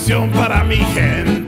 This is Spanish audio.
canción para mi gente.